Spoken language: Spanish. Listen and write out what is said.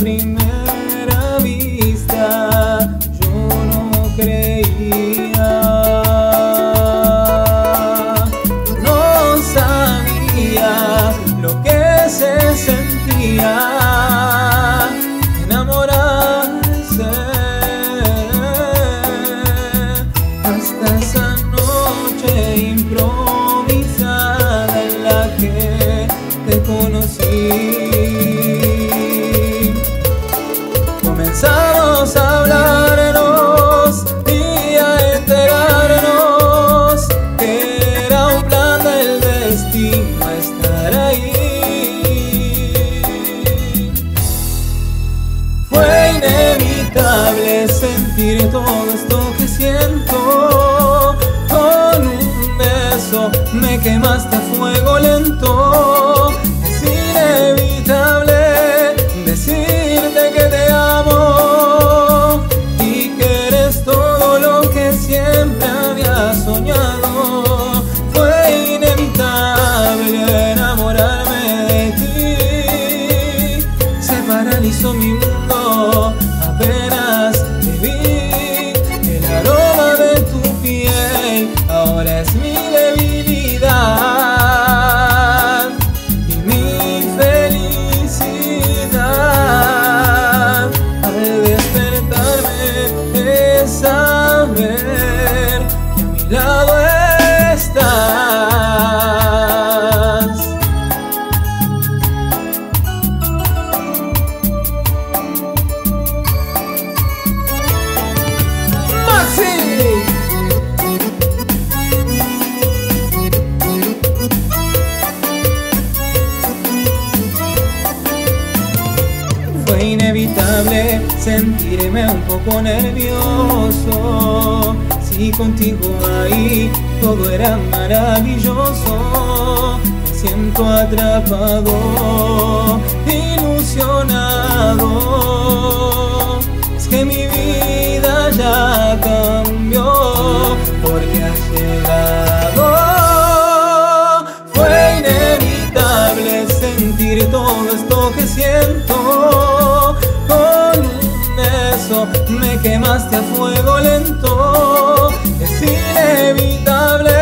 primera vista yo no creía, no sabía lo que se sentía enamorarse hasta esa noche improvisada en la que te conocí comenzaros a hablarnos y a enterarnos que era un plan del destino estar ahí. Fue inevitable sentir todo esto que siento. Con un beso me quemaste Paralizó mi mundo apenas te vi. El aroma de tu piel ahora es mi debilidad y mi felicidad. Al despertarme es saber que a mi lado Inevitable sentirme un poco nervioso. Si contigo ahí todo era maravilloso. Me siento atrapado, ilusionado. Es que mi vida ya cambió porque has llegado. Fue inevitable sentir todo esto que siento. Quemaste a fuego lento. Es inevitable